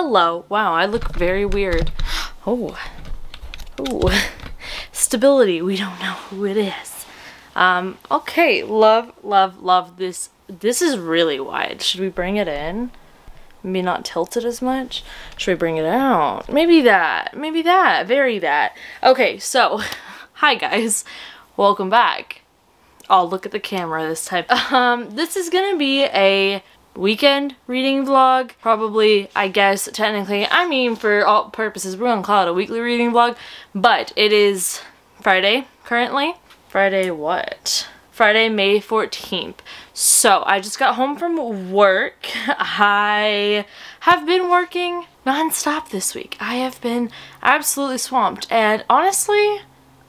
Hello. Wow, I look very weird. Oh. Oh. Stability. We don't know who it is. Um, okay. Love, love, love this. This is really wide. Should we bring it in? Maybe not tilt it as much? Should we bring it out? Maybe that. Maybe that. Very that. Okay, so, hi guys. Welcome back. Oh, look at the camera this time. Um, this is gonna be a weekend reading vlog. Probably, I guess, technically, I mean, for all purposes, we're gonna call it a weekly reading vlog, but it is Friday currently. Friday what? Friday, May 14th. So, I just got home from work. I have been working non-stop this week. I have been absolutely swamped, and honestly,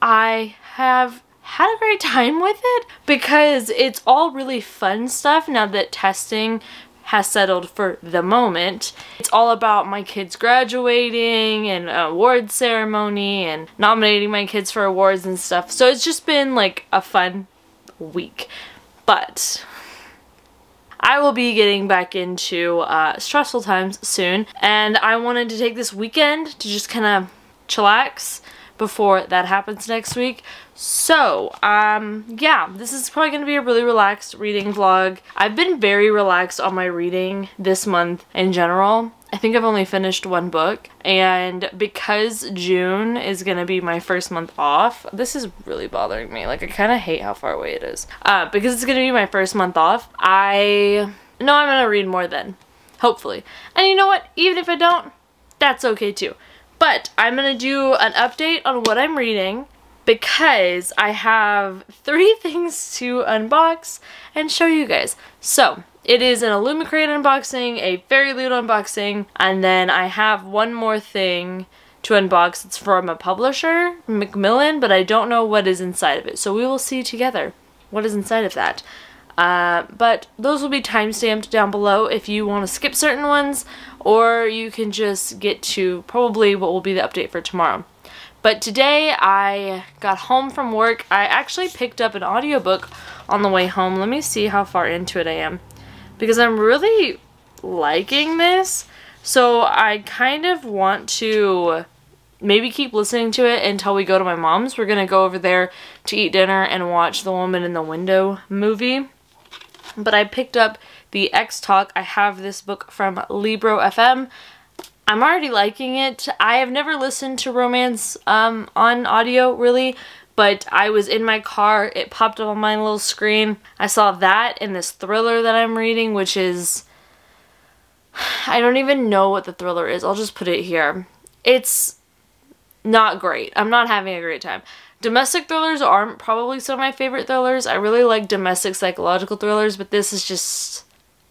I have had a great time with it because it's all really fun stuff now that testing has settled for the moment. It's all about my kids graduating and award ceremony and nominating my kids for awards and stuff. So it's just been like a fun week. But I will be getting back into uh, stressful times soon and I wanted to take this weekend to just kind of chillax before that happens next week. So, um, yeah, this is probably going to be a really relaxed reading vlog. I've been very relaxed on my reading this month in general. I think I've only finished one book, and because June is going to be my first month off, this is really bothering me. Like, I kind of hate how far away it is. Uh, because it's going to be my first month off, I know I'm going to read more then. Hopefully. And you know what? Even if I don't, that's okay too. But I'm going to do an update on what I'm reading because I have three things to unbox and show you guys. So, it is an Illumicrate unboxing, a Fairy Loot unboxing, and then I have one more thing to unbox. It's from a publisher, Macmillan, but I don't know what is inside of it. So we will see together what is inside of that. Uh, but those will be timestamped down below if you want to skip certain ones, or you can just get to probably what will be the update for tomorrow. But today I got home from work. I actually picked up an audiobook on the way home. Let me see how far into it I am. Because I'm really liking this. So I kind of want to maybe keep listening to it until we go to my mom's. We're going to go over there to eat dinner and watch The Woman in the Window movie. But I picked up the Ex Talk. I have this book from Libro FM. I'm already liking it. I have never listened to romance um, on audio, really, but I was in my car. It popped up on my little screen. I saw that in this thriller that I'm reading, which is... I don't even know what the thriller is. I'll just put it here. It's not great. I'm not having a great time. Domestic thrillers aren't probably some of my favorite thrillers. I really like domestic psychological thrillers, but this is just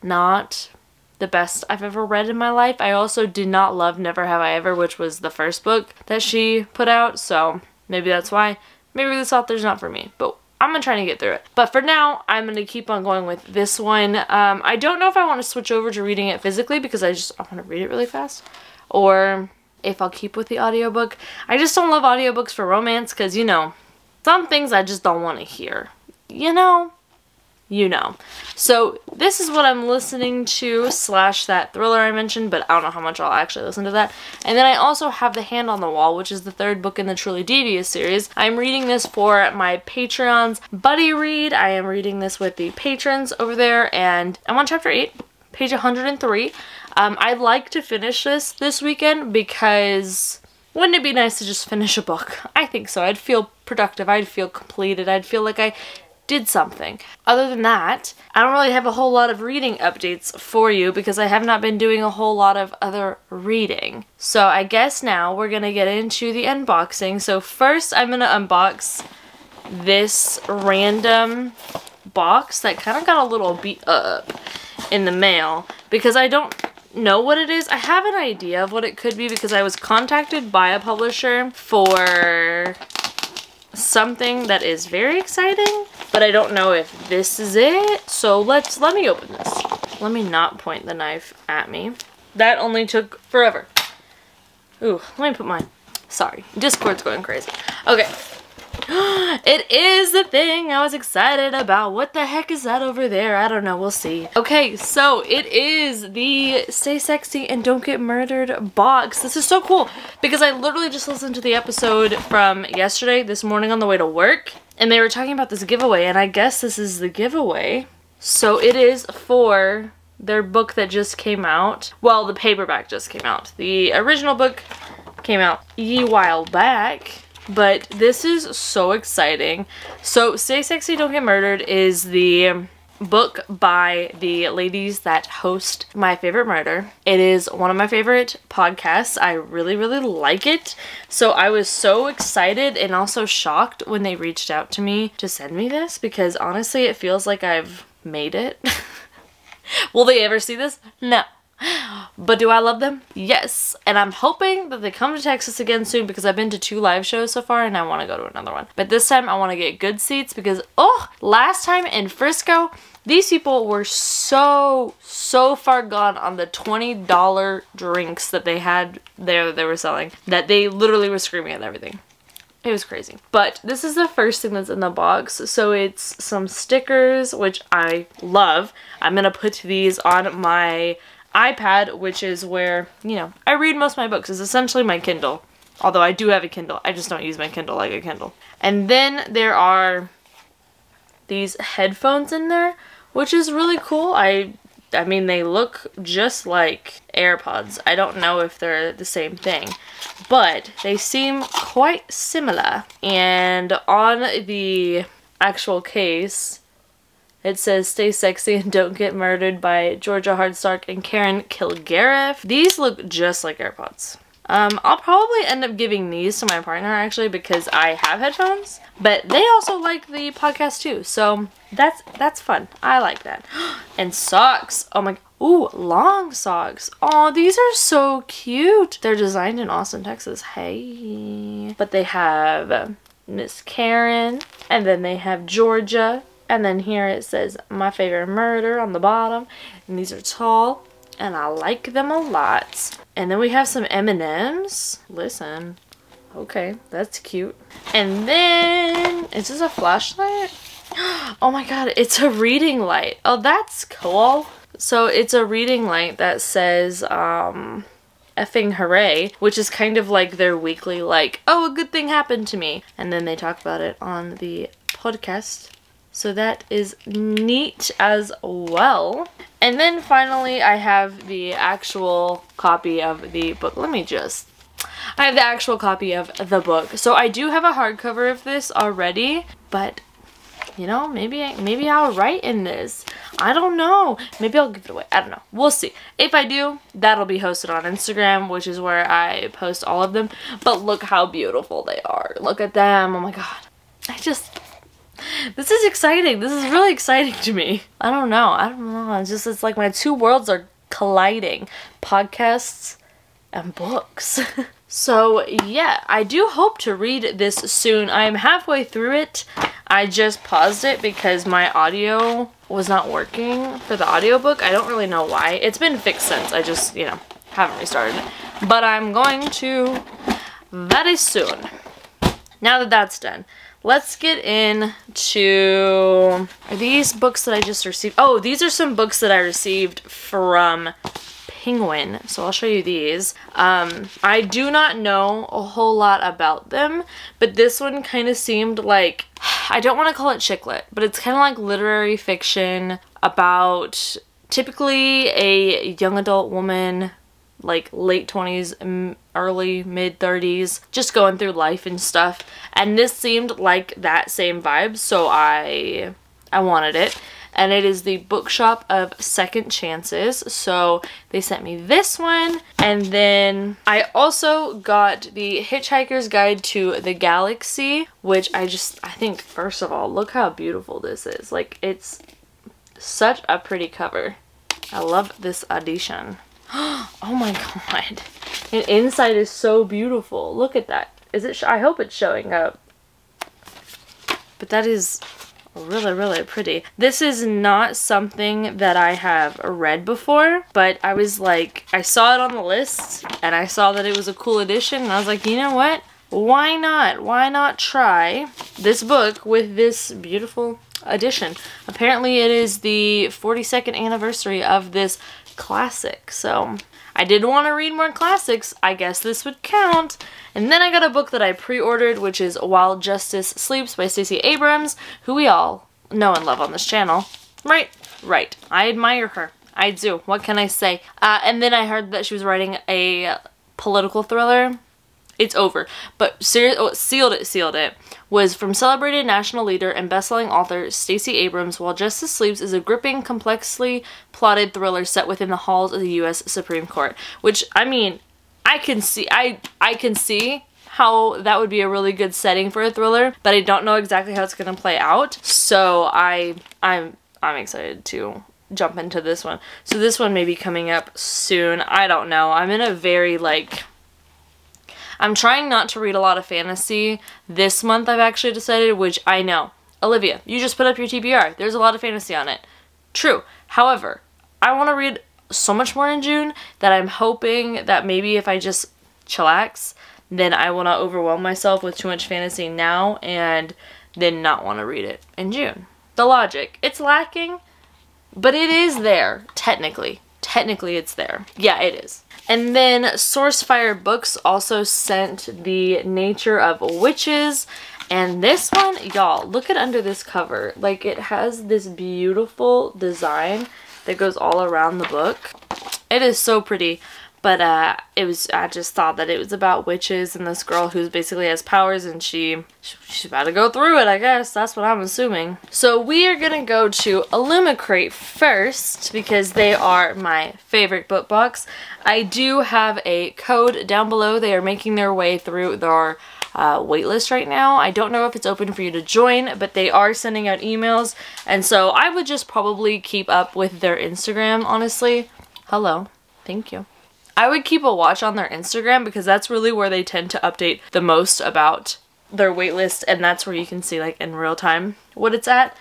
not the best I've ever read in my life. I also did not love Never Have I Ever, which was the first book that she put out, so maybe that's why. Maybe this author's not for me, but I'm gonna try to get through it. But for now, I'm gonna keep on going with this one. Um, I don't know if I want to switch over to reading it physically because I just I want to read it really fast, or if I'll keep with the audiobook. I just don't love audiobooks for romance because, you know, some things I just don't want to hear. You know? You know. So this is what I'm listening to slash that thriller I mentioned, but I don't know how much I'll actually listen to that. And then I also have The Hand on the Wall, which is the third book in the Truly Devious series. I'm reading this for my Patreons buddy read. I am reading this with the patrons over there, and I'm on chapter 8, page 103. Um, I'd like to finish this this weekend because wouldn't it be nice to just finish a book? I think so. I'd feel productive. I'd feel completed. I'd feel like I did something. Other than that, I don't really have a whole lot of reading updates for you because I have not been doing a whole lot of other reading. So I guess now we're to get into the unboxing. So first I'm to unbox this random box that kind of got a little beat up in the mail because I don't know what it is. I have an idea of what it could be because I was contacted by a publisher for something that is very exciting, but I don't know if this is it. So let's, let me open this. Let me not point the knife at me. That only took forever. Ooh, let me put mine. Sorry, Discord's going crazy. Okay. it is the thing I was excited about. What the heck is that over there? I don't know. We'll see. Okay, so it is the Stay Sexy and Don't Get Murdered box. This is so cool because I literally just listened to the episode from yesterday, this morning on the way to work, and they were talking about this giveaway, and I guess this is the giveaway. So it is for their book that just came out. Well, the paperback just came out. The original book came out a while back but this is so exciting. So Stay Sexy Don't Get Murdered is the book by the ladies that host My Favorite Murder. It is one of my favorite podcasts. I really, really like it. So I was so excited and also shocked when they reached out to me to send me this because honestly it feels like I've made it. Will they ever see this? No. But do I love them? Yes. And I'm hoping that they come to Texas again soon because I've been to two live shows so far and I want to go to another one. But this time I want to get good seats because, oh, last time in Frisco, these people were so, so far gone on the $20 drinks that they had there that they were selling that they literally were screaming at everything. It was crazy. But this is the first thing that's in the box. So it's some stickers, which I love. I'm going to put these on my iPad, which is where, you know, I read most of my books. It's essentially my Kindle. Although I do have a Kindle. I just don't use my Kindle like a Kindle. And then there are these headphones in there, which is really cool. I I mean, they look just like AirPods. I don't know if they're the same thing, but they seem quite similar. And on the actual case, it says Stay Sexy and Don't Get Murdered by Georgia Hardstark and Karen Kilgariff. These look just like AirPods. Um, I'll probably end up giving these to my partner actually because I have headphones, but they also like the podcast too. So that's that's fun. I like that. And socks. Oh my Ooh, long socks. Oh, these are so cute. They're designed in Austin, Texas. Hey. But they have Miss Karen and then they have Georgia and then here it says my favorite murder on the bottom. And these are tall and I like them a lot. And then we have some M&Ms. Listen. Okay, that's cute. And then, is this a flashlight? Oh my god, it's a reading light. Oh, that's cool. So it's a reading light that says, um, effing hooray, which is kind of like their weekly like, oh, a good thing happened to me. And then they talk about it on the podcast. So that is neat as well. And then finally I have the actual copy of the book. Let me just... I have the actual copy of the book. So I do have a hardcover of this already, but you know, maybe maybe I'll write in this. I don't know. Maybe I'll give it away. I don't know. We'll see. If I do, that'll be hosted on Instagram, which is where I post all of them. But look how beautiful they are. Look at them. Oh my god. I just this is exciting. This is really exciting to me. I don't know. I don't know. It's just, it's like my two worlds are colliding. Podcasts and books. so yeah, I do hope to read this soon. I'm halfway through it. I just paused it because my audio was not working for the audiobook. I don't really know why. It's been fixed since. I just, you know, haven't restarted it. But I'm going to very soon. Now that that's done, let's get into are these books that I just received? Oh these are some books that I received from Penguin so I'll show you these. Um I do not know a whole lot about them but this one kind of seemed like I don't want to call it chick lit but it's kind of like literary fiction about typically a young adult woman like late 20s, early mid 30s, just going through life and stuff. And this seemed like that same vibe, so I I wanted it. And it is the bookshop of second chances. So they sent me this one. And then I also got the Hitchhiker's Guide to the Galaxy, which I just, I think, first of all, look how beautiful this is. Like, it's such a pretty cover. I love this edition. oh my god. And inside is so beautiful. Look at that. Is it? I hope it's showing up. But that is really, really pretty. This is not something that I have read before, but I was like, I saw it on the list and I saw that it was a cool edition and I was like, you know what? Why not? Why not try this book with this beautiful edition? Apparently it is the 42nd anniversary of this classic, so I did want to read more classics. I guess this would count. And then I got a book that I pre-ordered, which is While Justice Sleeps by Stacey Abrams, who we all know and love on this channel. Right? Right. I admire her. I do. What can I say? Uh, and then I heard that she was writing a political thriller. It's over. But ser- oh, sealed it, sealed it. Was from celebrated national leader and best-selling author Stacey Abrams. While Justice Sleeps is a gripping, complexly plotted thriller set within the halls of the U.S. Supreme Court. Which I mean, I can see. I I can see how that would be a really good setting for a thriller, but I don't know exactly how it's going to play out. So I I'm I'm excited to jump into this one. So this one may be coming up soon. I don't know. I'm in a very like I'm trying not to read a lot of fantasy this month I've actually decided, which I know. Olivia, you just put up your TBR. There's a lot of fantasy on it. True. However, I want to read so much more in June that I'm hoping that maybe if I just chillax, then I will not overwhelm myself with too much fantasy now and then not want to read it in June. The logic. It's lacking, but it is there, technically. Technically, it's there. Yeah, it is. And then Sourcefire Books also sent the Nature of Witches. And this one, y'all, look at under this cover. Like, it has this beautiful design that goes all around the book. It is so pretty. But uh, it was I just thought that it was about witches and this girl who basically has powers and she she's about to go through it, I guess. That's what I'm assuming. So we are gonna go to Illumicrate first because they are my favorite book box. I do have a code down below. They are making their way through their uh, waitlist right now. I don't know if it's open for you to join, but they are sending out emails. And so I would just probably keep up with their Instagram, honestly. Hello. Thank you. I would keep a watch on their Instagram because that's really where they tend to update the most about their waitlist and that's where you can see like in real time what it's at.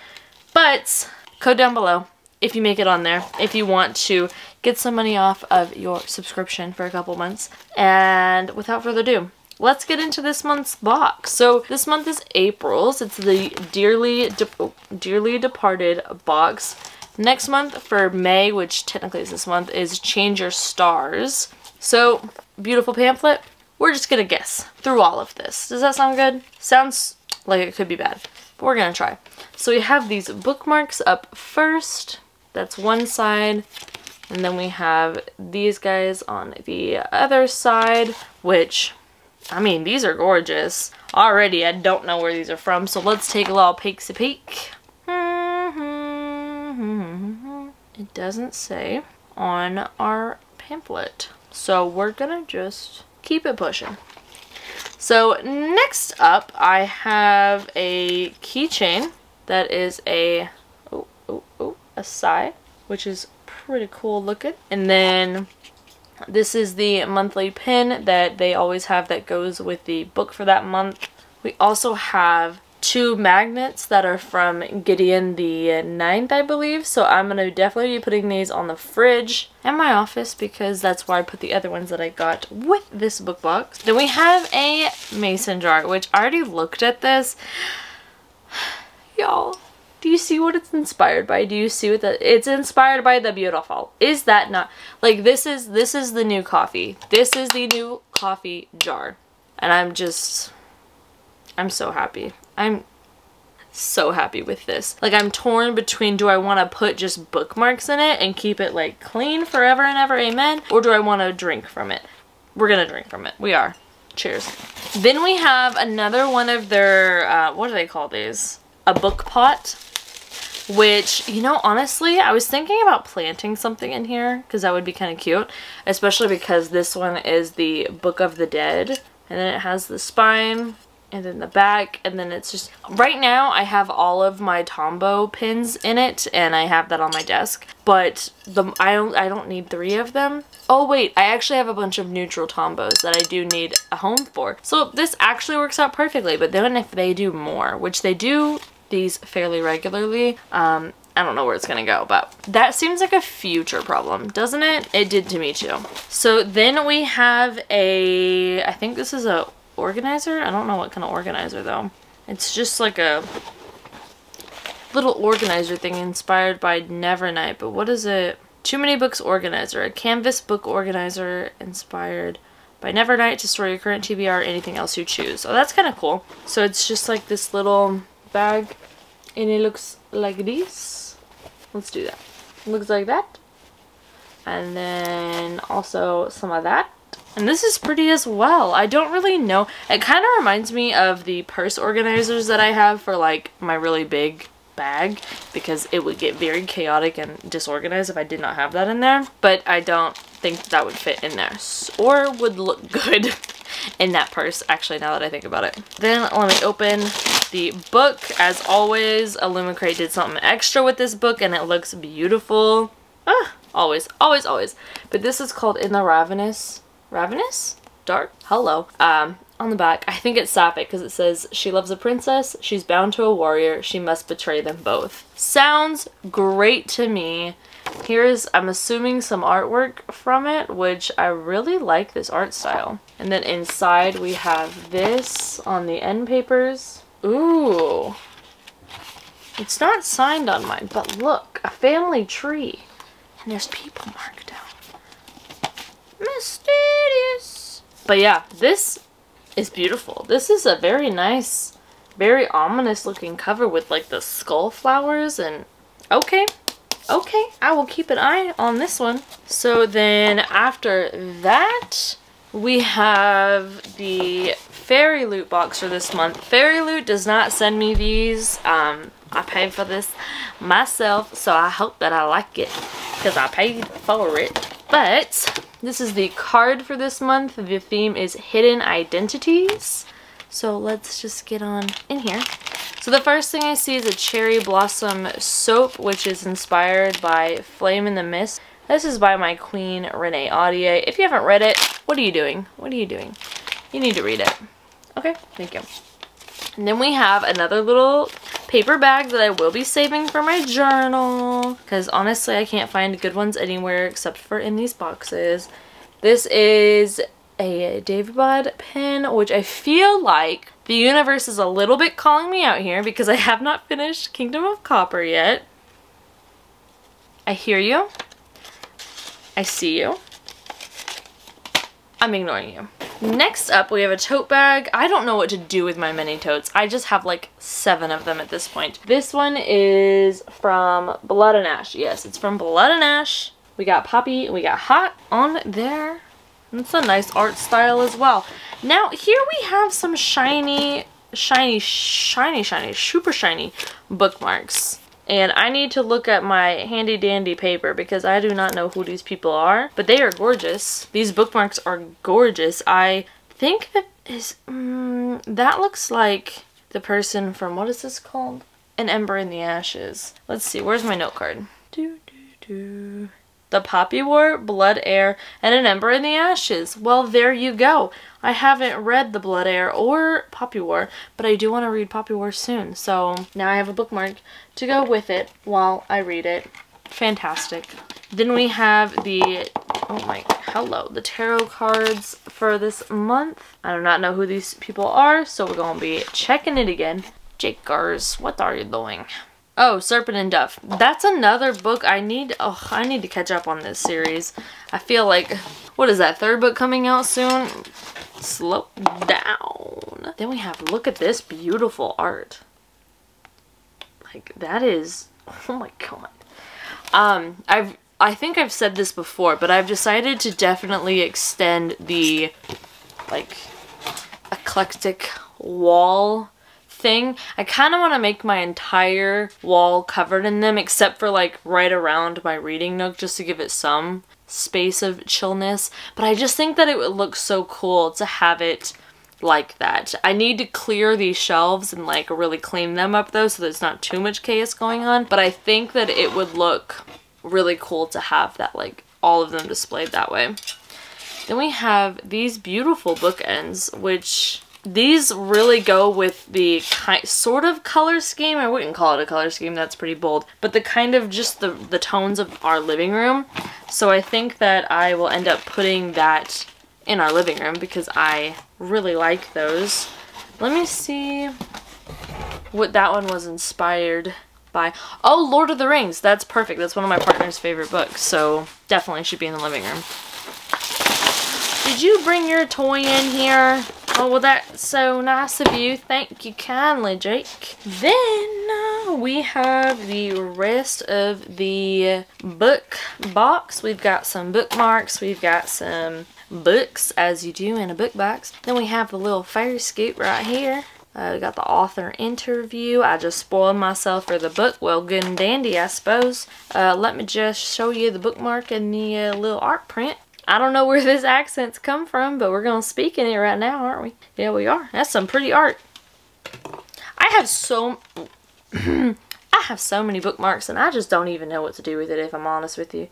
But code down below if you make it on there if you want to get some money off of your subscription for a couple months. And without further ado, let's get into this month's box. So this month is April's. It's the Dearly De Dearly Departed box. Next month for May, which technically is this month, is Change Your Stars. So, beautiful pamphlet. We're just gonna guess through all of this. Does that sound good? Sounds like it could be bad, but we're gonna try. So we have these bookmarks up first. That's one side. And then we have these guys on the other side, which, I mean, these are gorgeous. Already, I don't know where these are from, so let's take a little peeksy peek. It doesn't say on our pamphlet. So we're gonna just keep it pushing. So next up, I have a keychain that is a, oh, oh, oh, a sigh, which is pretty cool looking. And then this is the monthly pin that they always have that goes with the book for that month. We also have two magnets that are from Gideon the 9th, I believe. So I'm going to definitely be putting these on the fridge and my office because that's where I put the other ones that I got with this book box. Then we have a mason jar, which I already looked at this. Y'all, do you see what it's inspired by? Do you see what that it's inspired by the beautiful. Is that not like this is this is the new coffee. This is the new coffee jar. And I'm just I'm so happy. I'm so happy with this. Like I'm torn between do I want to put just bookmarks in it and keep it like clean forever and ever, amen? Or do I want to drink from it? We're gonna drink from it. We are. Cheers. Then we have another one of their, uh, what do they call these? A book pot. Which, you know, honestly, I was thinking about planting something in here because that would be kind of cute. Especially because this one is the Book of the Dead. And then it has the spine and then the back and then it's just right now I have all of my Tombow pins in it and I have that on my desk but the I don't I don't need three of them oh wait I actually have a bunch of neutral Tombows that I do need a home for so this actually works out perfectly but then if they do more which they do these fairly regularly um I don't know where it's gonna go, but that seems like a future problem, doesn't it? It did to me too. So then we have a, I think this is a organizer? I don't know what kind of organizer though. It's just like a little organizer thing inspired by Nevernight, but what is it? Too Many Books Organizer, a canvas book organizer inspired by Nevernight to store your current TBR or anything else you choose. Oh, that's kind of cool. So it's just like this little bag and it looks like this. Let's do that. looks like that. And then also some of that. And this is pretty as well. I don't really know. It kind of reminds me of the purse organizers that I have for like my really big bag because it would get very chaotic and disorganized if I did not have that in there. But I don't think that would fit in there or would look good in that purse actually now that I think about it. Then let me open the book. As always, Illumicrate did something extra with this book and it looks beautiful. Ah, always, always, always. But this is called In the Ravenous Ravenous? Dark? Hello. Um, on the back, I think it's sapphic because it says, She loves a princess, she's bound to a warrior, she must betray them both. Sounds great to me. Here's, I'm assuming, some artwork from it, which I really like this art style. And then inside we have this on the end papers. Ooh. It's not signed on mine, but look, a family tree. And there's people marked down mysterious. But yeah, this is beautiful. This is a very nice, very ominous looking cover with like the skull flowers and okay, okay, I will keep an eye on this one. So then after that, we have the Fairy Loot box for this month. Fairy Loot does not send me these. Um, I paid for this myself, so I hope that I like it because I paid for it. But this is the card for this month. The theme is Hidden Identities. So let's just get on in here. So the first thing I see is a Cherry Blossom soap, which is inspired by Flame in the Mist. This is by my queen, Renee Ahdieh. If you haven't read it, what are you doing? What are you doing? You need to read it. Okay, thank you. And then we have another little paper bag that I will be saving for my journal because honestly I can't find good ones anywhere except for in these boxes. This is a Daevabad pen which I feel like the universe is a little bit calling me out here because I have not finished Kingdom of Copper yet. I hear you. I see you. I'm ignoring you. Next up, we have a tote bag. I don't know what to do with my mini totes. I just have like seven of them at this point. This one is from Blood and Ash. Yes, it's from Blood and Ash. We got Poppy, we got Hawke on there. It's a nice art style as well. Now, here we have some shiny, shiny, shiny, shiny, super shiny bookmarks. And I need to look at my handy dandy paper because I do not know who these people are. But they are gorgeous. These bookmarks are gorgeous. I think that is, um, that looks like the person from, what is this called? An Ember in the Ashes. Let's see, where's my note card? Do, do, do. The Poppy War, Bloodheir, and An Ember in the Ashes. Well, there you go. I haven't read The Bloodheir or Poppy War, but I do want to read Poppy War soon. So now I have a bookmark to go with it while I read it. Fantastic. Then we have the, oh my, hello, the tarot cards for this month. I do not know who these people are, so we're going to be checking it again. Jakers, what are you doing? Oh, Serpent and Dove. That's another book I need. Oh, I need to catch up on this series. I feel like, what is that, third book coming out soon? Slow down. Then we have, look at this beautiful art. Like, that is, oh my god. Um, I've, I think I've said this before, but I've decided to definitely extend the, like, eclectic wall thing. I kind of want to make my entire wall covered in them except for like right around my reading nook just to give it some space of chillness. But I just think that it would look so cool to have it like that. I need to clear these shelves and like really clean them up though so there's not too much chaos going on. But I think that it would look really cool to have that like all of them displayed that way. Then we have these beautiful bookends, which these really go with the sort of color scheme. I wouldn't call it a color scheme, that's pretty bold. But the kind of just the, the tones of our living room. So I think that I will end up putting that in our living room because I really like those. Let me see what that one was inspired by. Oh, Lord of the Rings. That's perfect. That's one of my partner's favorite books. So definitely should be in the living room. Did you bring your toy in here? Oh, well, that's so nice of you. Thank you kindly, Jake. Then uh, we have the rest of the book box. We've got some bookmarks. We've got some books, as you do in a book box. Then we have the little Ferris scoop right here. Uh, we got the author interview. I just spoiled myself for the book. Well, good and dandy, I suppose. Uh, let me just show you the bookmark and the uh, little art print. I don't know where this accent's come from, but we're going to speak in it right now, aren't we? Yeah, we are. That's some pretty art. I have so... I have so many bookmarks, and I just don't even know what to do with it, if I'm honest with you.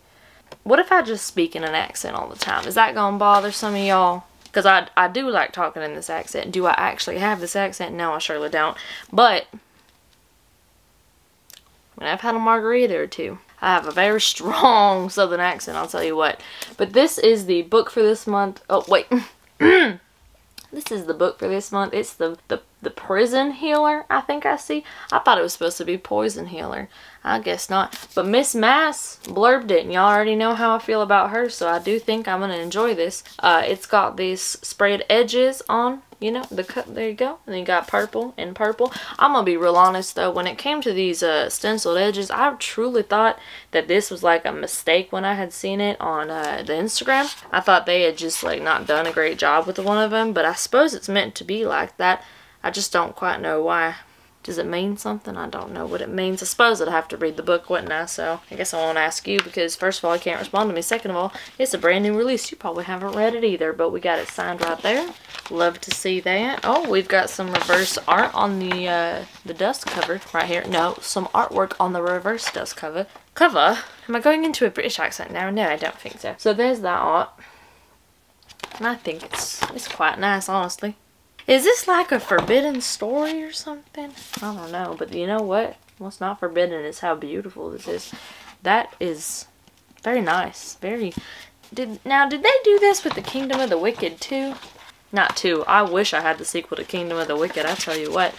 What if I just speak in an accent all the time? Is that going to bother some of y'all? Because I, I do like talking in this accent. Do I actually have this accent? No, I surely don't. But, when I've had a margarita or two, I have a very strong southern accent, I'll tell you what. But this is the book for this month. Oh, wait. this is the book for this month. It's the, the, the Prison Healer, I think I see. I thought it was supposed to be Poison Healer. I guess not. But Miss Maas blurbed it, and y'all already know how I feel about her, so I do think I'm going to enjoy this. Uh, it's got these sprayed edges on you know, the cut, there you go. And then you got purple and purple. I'm going to be real honest though, when it came to these uh, stenciled edges, I truly thought that this was like a mistake when I had seen it on uh, the Instagram. I thought they had just like not done a great job with one of them, but I suppose it's meant to be like that. I just don't quite know why. Does it mean something? I don't know what it means. I suppose I'd have to read the book, wouldn't I? So I guess I won't ask you because first of all, I can't respond to me. Second of all, it's a brand new release. You probably haven't read it either, but we got it signed right there. Love to see that. Oh, we've got some reverse art on the uh, the dust cover right here. No, some artwork on the reverse dust cover. Cover? Am I going into a British accent now? No, I don't think so. So there's that art. And I think it's it's quite nice, honestly. Is this like a forbidden story or something? I don't know, but you know what? What's not forbidden is how beautiful this is. That is very nice. Very. Did now? Did they do this with the Kingdom of the Wicked too? Not two. I wish I had the sequel to Kingdom of the Wicked. I tell you what.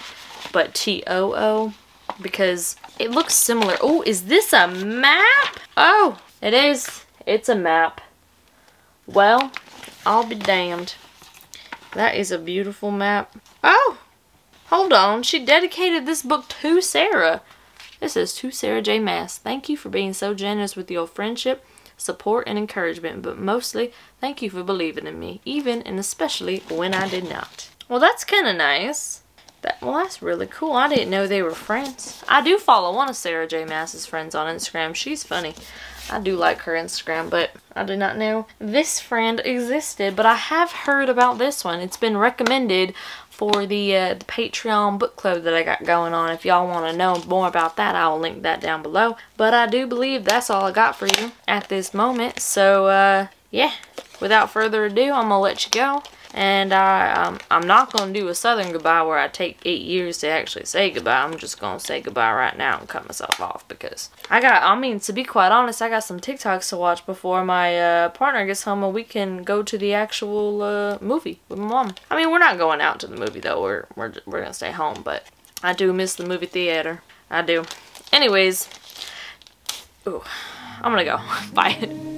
But T O O because it looks similar. Oh, is this a map? Oh, it is. It's a map. Well, I'll be damned. That is a beautiful map. Oh, hold on. She dedicated this book to Sarah. This says to Sarah J. Maas. Thank you for being so generous with your friendship, support, and encouragement, but mostly thank you for believing in me, even and especially when I did not. Well, that's kind of nice. That, well, that's really cool. I didn't know they were friends. I do follow one of Sarah J. Maas's friends on Instagram. She's funny. I do like her Instagram, but I did not know this friend existed. But I have heard about this one. It's been recommended for the, uh, the Patreon book club that I got going on. If y'all want to know more about that, I'll link that down below. But I do believe that's all I got for you at this moment. So, uh, yeah, without further ado, I'm going to let you go. And I, um, I'm not going to do a southern goodbye where I take eight years to actually say goodbye. I'm just going to say goodbye right now and cut myself off because I got, I mean, to be quite honest, I got some TikToks to watch before my uh, partner gets home and we can go to the actual uh, movie with my mom. I mean, we're not going out to the movie though. We're, we're, we're going to stay home, but I do miss the movie theater. I do. Anyways, ooh, I'm going to go. Bye.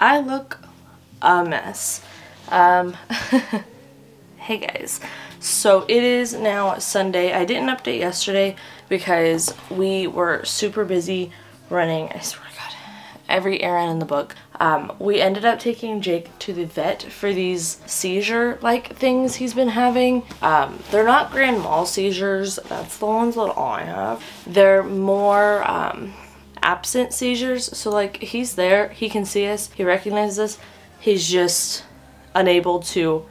I look a mess. Um, hey guys. So it is now Sunday. I didn't update yesterday because we were super busy running, I swear to God, every errand in the book. Um, we ended up taking Jake to the vet for these seizure-like things he's been having. Um, they're not grand mal seizures. That's the ones that I have. They're more um, absent seizures. So like he's there, he can see us, he recognizes us. He's just unable to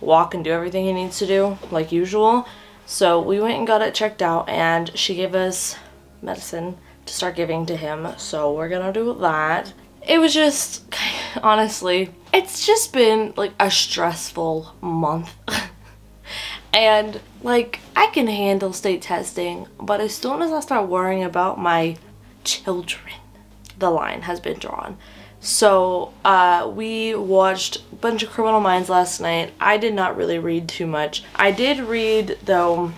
walk and do everything he needs to do like usual. So we went and got it checked out and she gave us medicine to start giving to him. So we're gonna do that. It was just, honestly, it's just been like a stressful month. and like, I can handle state testing, but as soon as I start worrying about my children, the line has been drawn. So uh, we watched a bunch of Criminal Minds last night. I did not really read too much. I did read, though,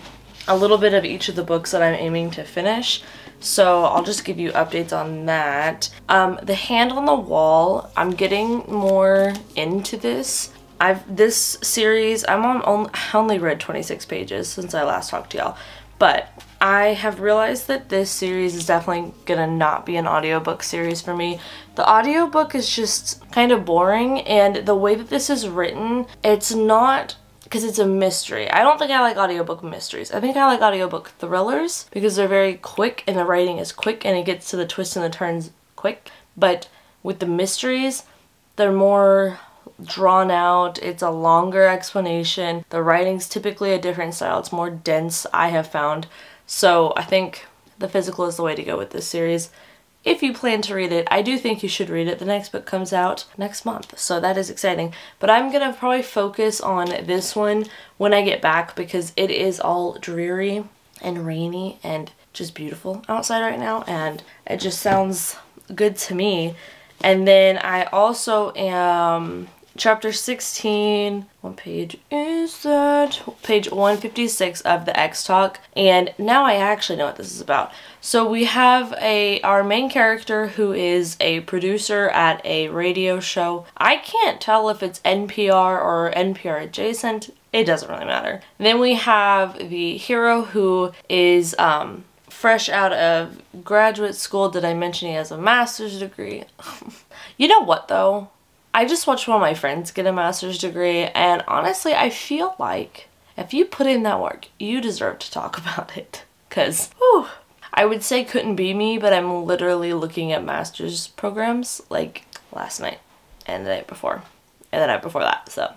a little bit of each of the books that I'm aiming to finish. So I'll just give you updates on that. Um, the Hand on the Wall, I'm getting more into this. I've this series, I'm on only, only read 26 pages since I last talked to y'all, but I have realized that this series is definitely gonna not be an audiobook series for me. The audiobook is just kind of boring and the way that this is written, it's not because it's a mystery. I don't think I like audiobook mysteries. I think I like audiobook thrillers because they're very quick and the writing is quick and it gets to the twists and the turns quick. But with the mysteries, they're more drawn out. It's a longer explanation. The writing's typically a different style. It's more dense, I have found. So I think the physical is the way to go with this series if you plan to read it. I do think you should read it. The next book comes out next month, so that is exciting. But I'm going to probably focus on this one when I get back because it is all dreary and rainy and just beautiful outside right now and it just sounds good to me. And then I also am chapter 16 what page is that? Page 156 of the ex talk. And now i actually know what this is about. So we have a our main character who is a producer at a radio show. I can't tell if it's npr or npr adjacent. It doesn't really matter. Then we have the hero who is um fresh out of graduate school. Did i mention he has a master's degree? You know what though I just watched one of my friends get a master's degree and honestly I feel like if you put in that work, you deserve to talk about it. Cause, whew, I would say couldn't be me, but I'm literally looking at master's programs like last night and the night before and the night before that. So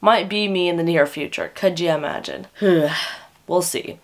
might be me in the near future. Could you imagine? we'll see.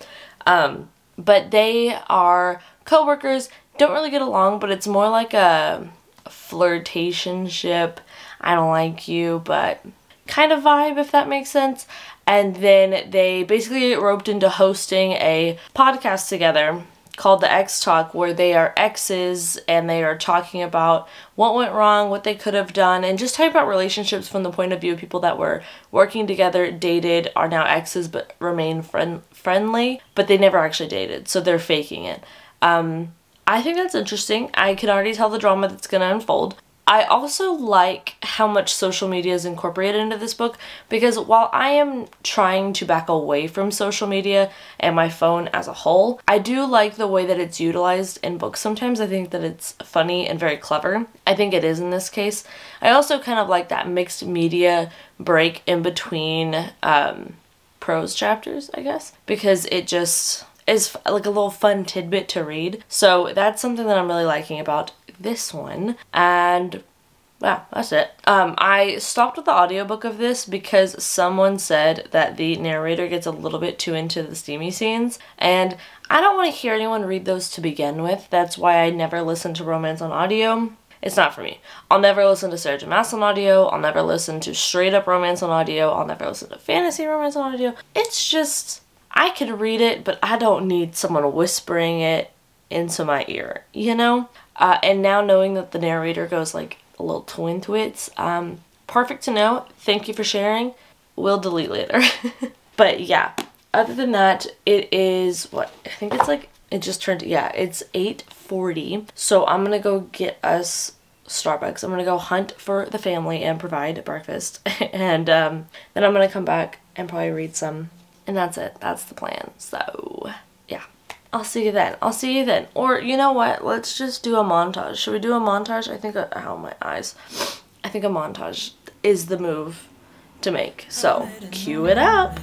Um, but they are co-workers, don't really get along, but it's more like a flirtationship I don't like you, but kind of vibe, if that makes sense. And then they basically get roped into hosting a podcast together called the Ex Talk, where they are exes and they are talking about what went wrong, what they could have done, and just talking about relationships from the point of view of people that were working together, dated, are now exes, but remain friend friendly, but they never actually dated, so they're faking it. Um, I think that's interesting. I can already tell the drama that's going to unfold. I also like how much social media is incorporated into this book because while I am trying to back away from social media and my phone as a whole, I do like the way that it's utilized in books sometimes. I think that it's funny and very clever. I think it is in this case. I also kind of like that mixed media break in between um, prose chapters, I guess, because it just is like a little fun tidbit to read. So that's something that I'm really liking about this one and yeah, that's it. Um, I stopped with the audiobook of this because someone said that the narrator gets a little bit too into the steamy scenes, and I don't want to hear anyone read those to begin with. That's why I never listen to romance on audio. It's not for me. I'll never listen to Sarah J. Maas on audio. I'll never listen to straight up romance on audio. I'll never listen to fantasy romance on audio. It's just, I could read it, but I don't need someone whispering it into my ear, you know? Uh, and now knowing that the narrator goes like a little twin to it, um, perfect to know. Thank you for sharing. We'll delete later. but yeah, other than that, it is what I think it's like. It just turned yeah, it's 8:40. So I'm gonna go get us Starbucks. I'm gonna go hunt for the family and provide breakfast, and um, then I'm gonna come back and probably read some. And that's it. That's the plan. So. I'll see you then. I'll see you then. Or you know what? Let's just do a montage. Should we do a montage? I think, oh my eyes. I think a montage is the move to make. So cue it up.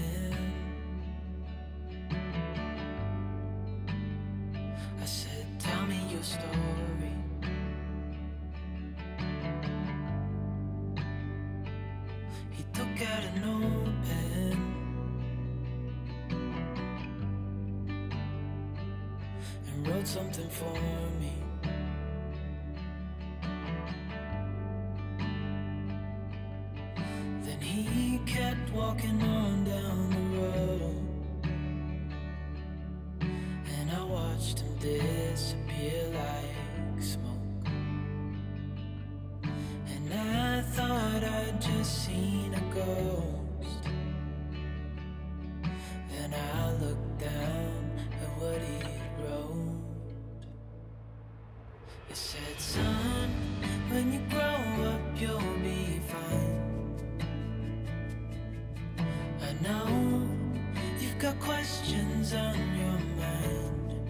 questions on your mind.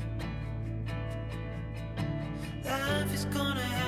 Life is gonna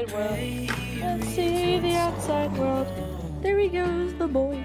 outside world. Let's see the outside world. There he goes, the boy.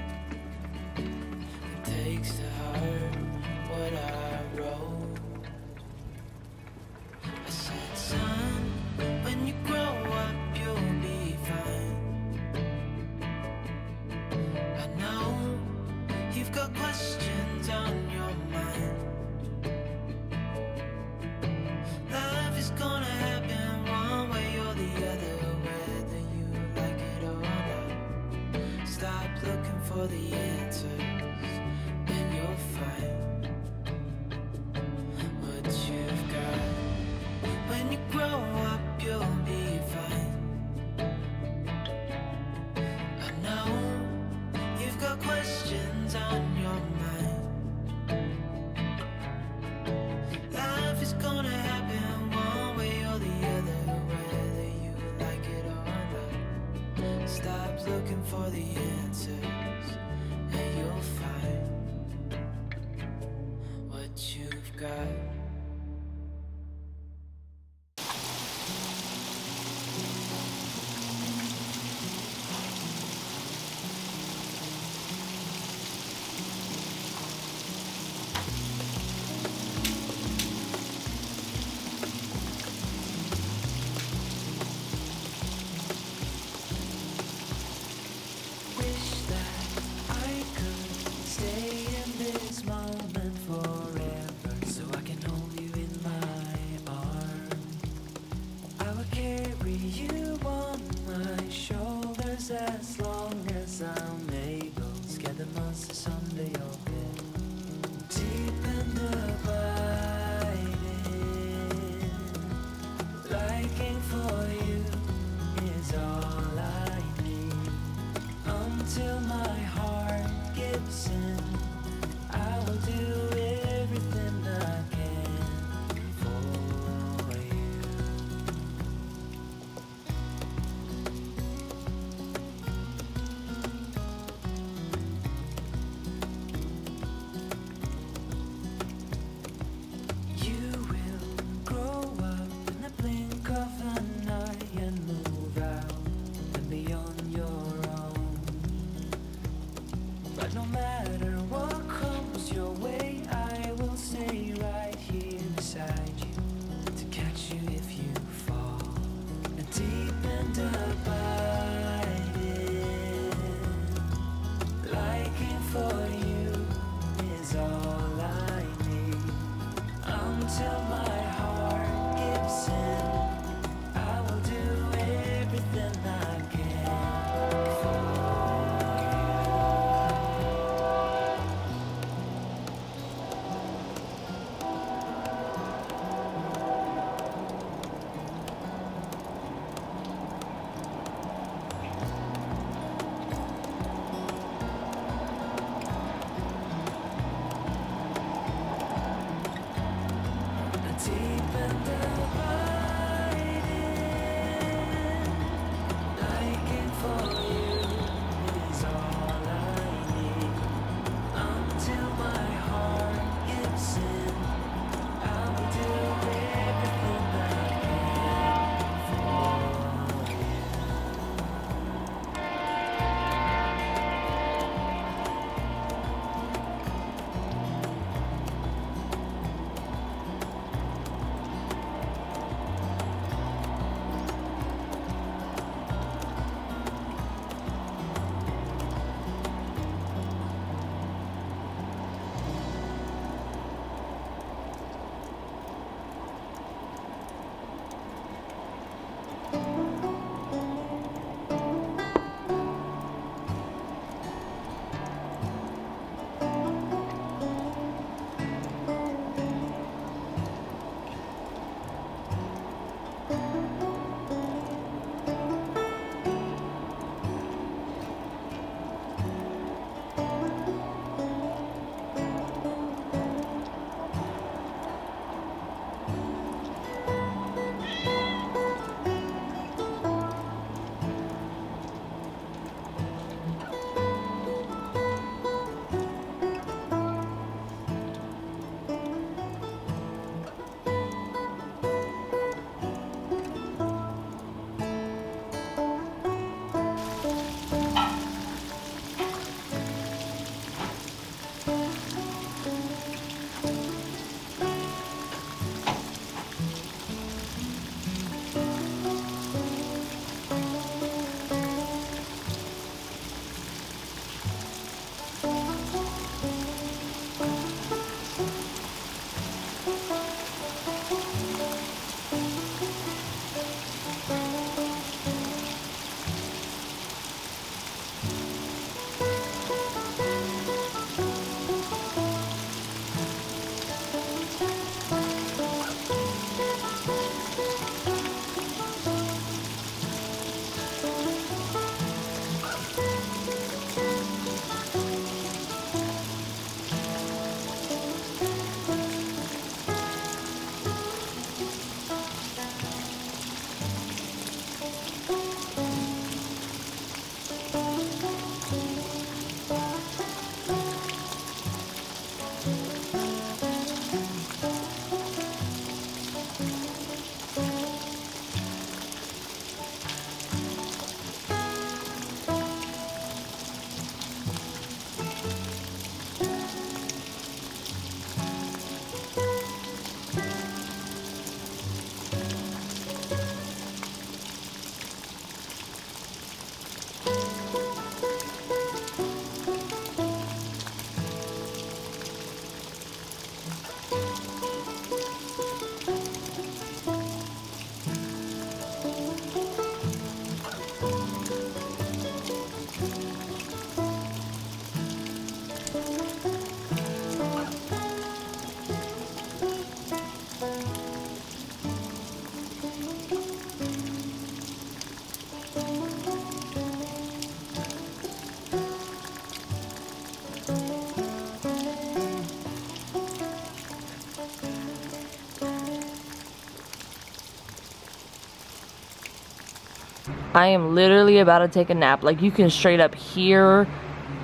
I am literally about to take a nap. Like you can straight up hear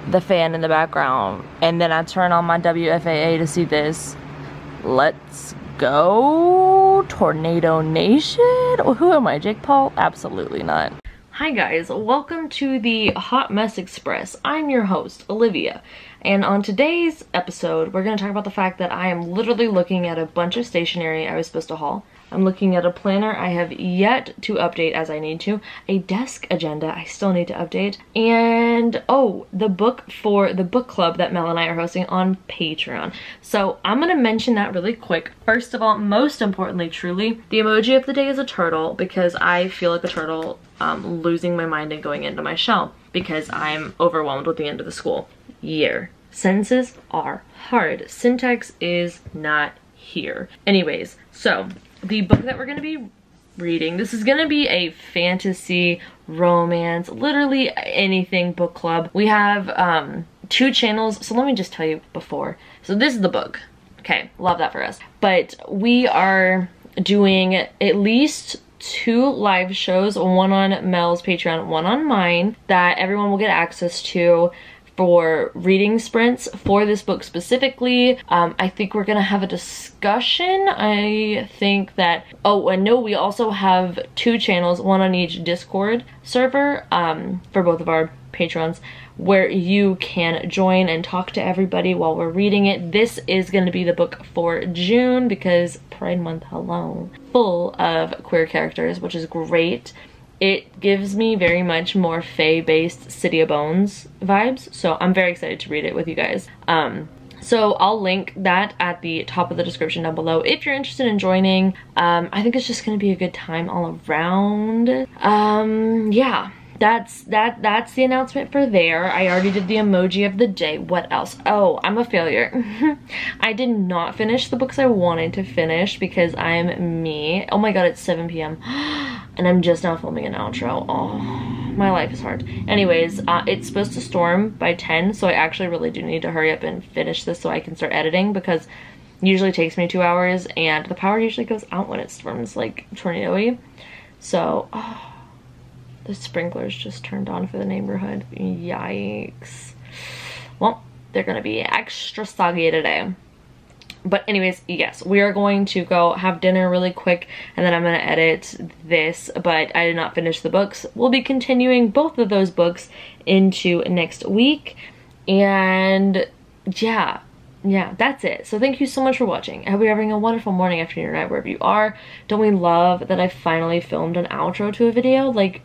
the fan in the background. And then I turn on my WFAA to see this. Let's go. Tornado Nation. Who am I, Jake Paul? Absolutely not. Hi guys, welcome to the Hot Mess Express. I'm your host, Olivia. And on today's episode, we're going to talk about the fact that I am literally looking at a bunch of stationery I was supposed to haul. I'm looking at a planner I have yet to update as I need to, a desk agenda I still need to update, and oh, the book for the book club that Mel and I are hosting on Patreon. So I'm gonna mention that really quick. First of all, most importantly, truly, the emoji of the day is a turtle because I feel like a turtle um, losing my mind and going into my shell because I'm overwhelmed with the end of the school year. Sentences are hard. Syntax is not here. Anyways, so the book that we're going to be reading, this is to be a fantasy, romance, literally anything book club. We have um, two channels, so let me just tell you before. So this is the book. Okay, love that for us. But we are doing at least two live shows, one on Mel's Patreon, one on mine, that everyone will get access to for reading sprints for this book specifically. Um, I think we're gonna have a discussion. I think that, oh, and no, we also have two channels, one on each Discord server um, for both of our patrons where you can join and talk to everybody while we're reading it. This is going to be the book for June because Pride Month, hello, full of queer characters, which is great it gives me very much more Fae-based City of Bones vibes, so I'm very excited to read it with you guys. Um, so I'll link that at the top of the description down below if you're interested in joining. Um, I think it's just gonna be a good time all around. Um, yeah that's that that's the announcement for there. I already did the emoji of the day. What else? Oh i'm a failure. I did not finish the books i wanted to finish because i'm me. Oh my god it's 7 p.m and i'm just now filming an outro. Oh my life is hard. Anyways uh, it's supposed to storm by 10 so i actually really do need to hurry up and finish this so i can start editing because usually takes me two hours and the power usually goes out when it storms like tornado-y. So oh the sprinklers just turned on for the neighborhood. Yikes. Well, they're gonna be extra soggy today. But anyways, yes, we are going to go have dinner really quick and then I'm going to edit this, but I did not finish the books. We'll be continuing both of those books into next week. And yeah, yeah, that's it. So thank you so much for watching. I hope you're having a wonderful morning, afternoon, or night, wherever you are. Don't we love that I finally filmed an outro to a video? Like,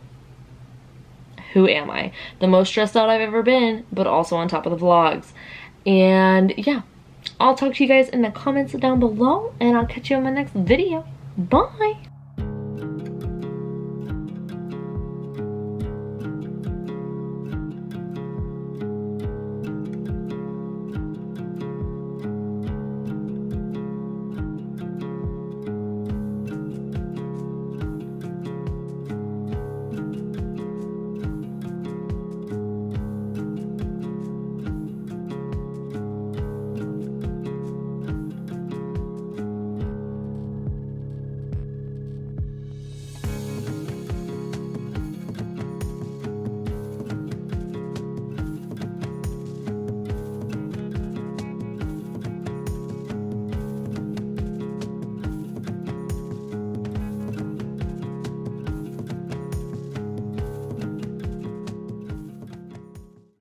who am I? The most stressed out I've ever been, but also on top of the vlogs. And yeah, I'll talk to you guys in the comments down below and I'll catch you in my next video. Bye!